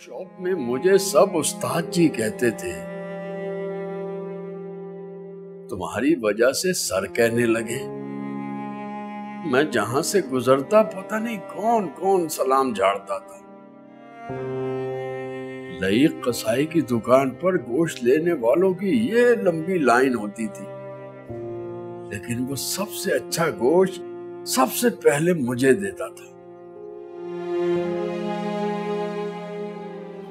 Shop में मुझे सब उस्ताद जी कहते थे। तुम्हारी वजह से सर कहने लगे। मैं जहाँ से गुजरता पता नहीं कौन कौन सलाम झाड़ता था। लई कसाई की दुकान पर गोश्त लेने वालों की ये लंबी लाइन होती थी। लेकिन वो सबसे अच्छा गोश्त सबसे पहले मुझे देता था।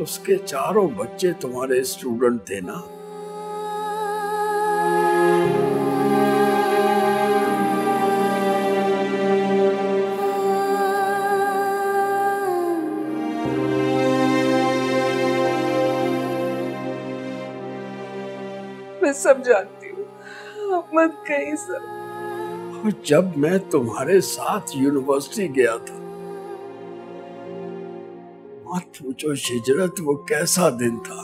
उसके चारों बच्चे तुम्हारे स्टूडेंट थे ना? मैं सब जानती हूँ। आप मत कहीं सर। जब मैं तुम्हारे साथ यूनिवर्सिटी गया था मत पूछो हिजरत वो कैसा दिन था?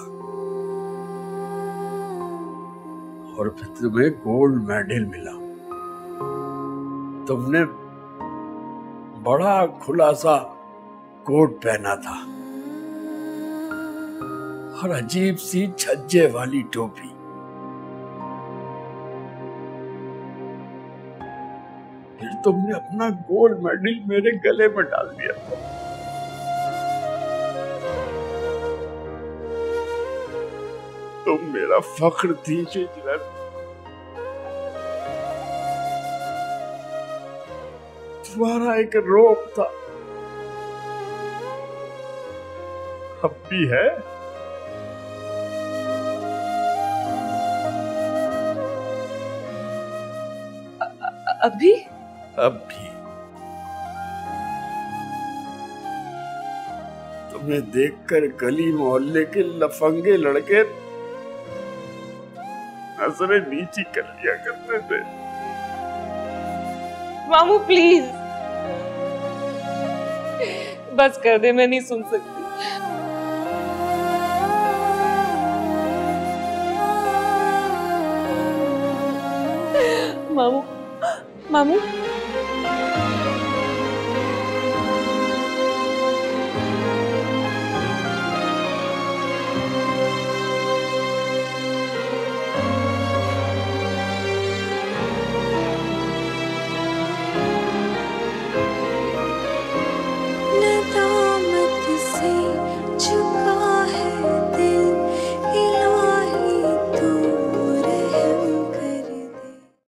और फिर तुम्हें गोल्ड मेडल मिला। तुमने बड़ा खुला सा कोट पहना था। और अजीब सी छज्जे वाली टोपी। फिर तुमने अपना गोल्ड मेडल मेरे गले में डाल दिया। तुम मेरा फख्र थी शिजरत तुम्हारा एक रोप था। अब भी है। अभी अब भी। तुम्हें देखकर गली मोहल्ले के लफंगे लड़के नज़रें नीची कर लिया करते थे। मामू प्लीज़ बस कर दे, मैं नहीं सुन सकती। मामू मामू।